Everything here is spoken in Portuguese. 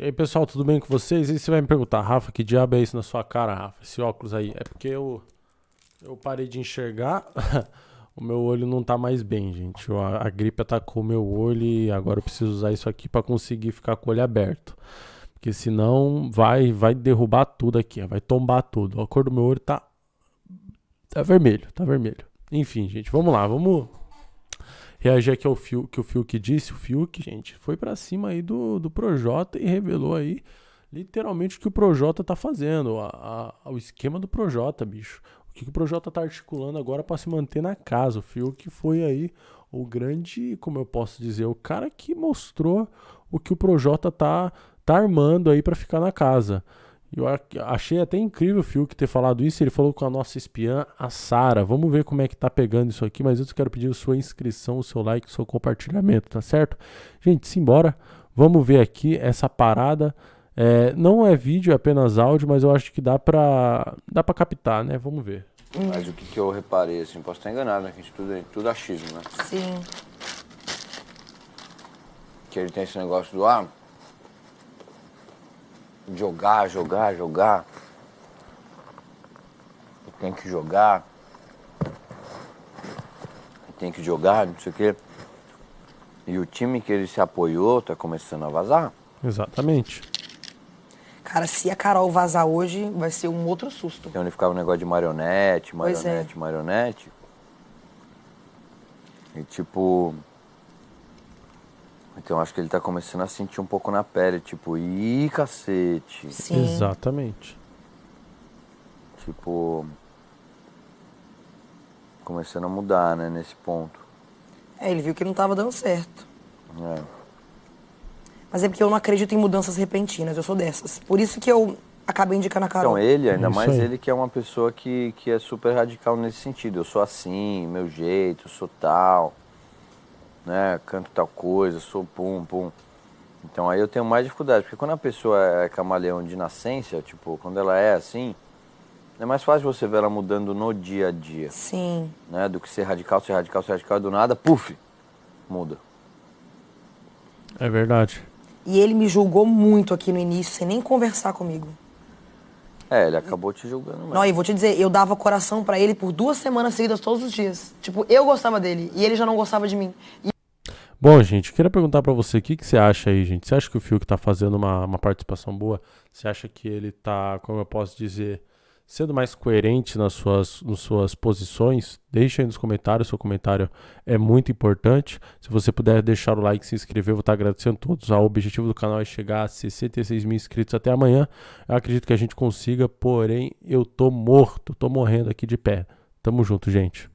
E aí, pessoal, tudo bem com vocês? E você vai me perguntar, Rafa, que diabo é isso na sua cara, Rafa? Esse óculos aí. É porque eu, eu parei de enxergar. o meu olho não tá mais bem, gente. A, a gripe atacou o meu olho e agora eu preciso usar isso aqui para conseguir ficar com o olho aberto. Porque senão vai vai derrubar tudo aqui, vai tombar tudo. A cor do meu olho tá tá vermelho, tá vermelho. Enfim, gente, vamos lá, vamos reagir aqui ao fio que o Fiuk disse. O Fiuk, gente, foi para cima aí do, do Projota e revelou aí literalmente o que o Projota tá fazendo, a, a, o esquema do Projota, bicho. O que, que o Projota tá articulando agora para se manter na casa. O Fiuk foi aí o grande, como eu posso dizer, o cara que mostrou o que o Projota tá, tá armando aí para ficar na casa. Eu achei até incrível o Fiuk ter falado isso. Ele falou com a nossa espiã, a Sara. Vamos ver como é que tá pegando isso aqui. Mas antes eu quero pedir a sua inscrição, o seu like, o seu compartilhamento, tá certo? Gente, simbora. Vamos ver aqui essa parada. É, não é vídeo, é apenas áudio, mas eu acho que dá pra, dá pra captar, né? Vamos ver. Mas o que, que eu reparei, assim, posso estar enganado, né? Que a gente tudo, tudo achismo, né? Sim. Que ele tem esse negócio do, ah, jogar, jogar, jogar. Tem que jogar. Tem que jogar, não sei o quê. E o time que ele se apoiou tá começando a vazar. Exatamente. Cara, se a Carol vazar hoje, vai ser um outro susto. Então ele ficava um negócio de marionete, é. marionete, marionete. E tipo. Então acho que ele tá começando a sentir um pouco na pele, tipo, ih, cacete. Sim. Exatamente. Tipo. Começando a mudar, né, nesse ponto. É, ele viu que não tava dando certo. É. Mas é porque eu não acredito em mudanças repentinas, eu sou dessas. Por isso que eu acabei indicando a Carol. Então ele, ainda Isso mais aí. ele que é uma pessoa que, que é super radical nesse sentido. Eu sou assim, meu jeito, eu sou tal, né? Canto tal coisa, sou pum, pum. Então aí eu tenho mais dificuldade, porque quando a pessoa é camaleão de nascença, tipo, quando ela é assim, é mais fácil você ver ela mudando no dia a dia, Sim. né? Do que ser radical, ser radical, ser radical, e do nada, puf, muda. É verdade. E ele me julgou muito aqui no início, sem nem conversar comigo. É, ele acabou te julgando mesmo. Não, e vou te dizer, eu dava coração pra ele por duas semanas seguidas, todos os dias. Tipo, eu gostava dele e ele já não gostava de mim. E Bom, gente, queria perguntar pra você o que, que você acha aí, gente. Você acha que o Fiuk tá fazendo uma, uma participação boa? Você acha que ele tá, como eu posso dizer, sendo mais coerente nas suas, nas suas posições? Deixa aí nos comentários, seu comentário é muito importante. Se você puder deixar o like, se inscrever, eu vou estar agradecendo a todos. O objetivo do canal é chegar a 66 mil inscritos até amanhã. Eu acredito que a gente consiga, porém, eu tô morto, tô morrendo aqui de pé. Tamo junto, gente.